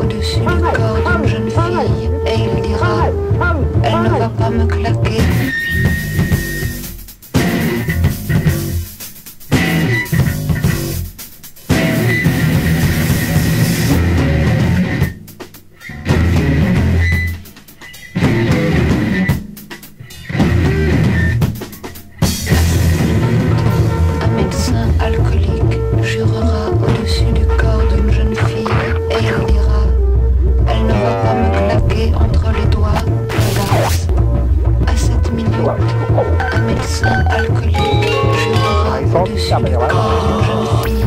au-dessus du corps d'une jeune fille et il dira Elle ne va pas me claquer. Médecin alcoolique, je m'en au-dessus du corps.